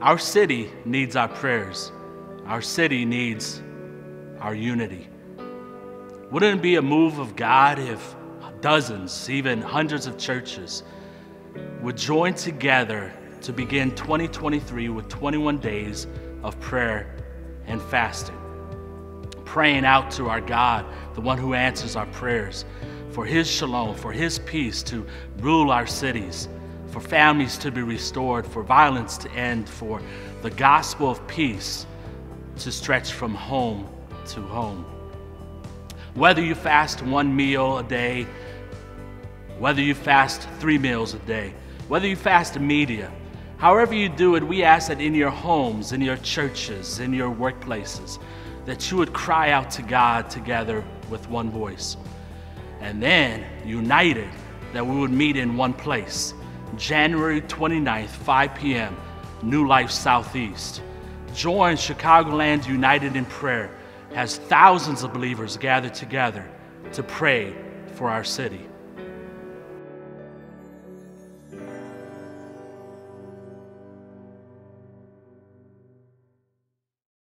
Our city needs our prayers. Our city needs our unity. Wouldn't it be a move of God if dozens, even hundreds of churches would join together to begin 2023 with 21 days of prayer and fasting? Praying out to our God, the one who answers our prayers, for His shalom, for His peace to rule our cities, for families to be restored, for violence to end, for the gospel of peace to stretch from home to home. Whether you fast one meal a day, whether you fast three meals a day, whether you fast media, however you do it, we ask that in your homes, in your churches, in your workplaces, that you would cry out to God together with one voice. And then, united, that we would meet in one place January 29th, 5 p.m., New Life Southeast. Join Chicagoland United in Prayer as thousands of believers gather together to pray for our city.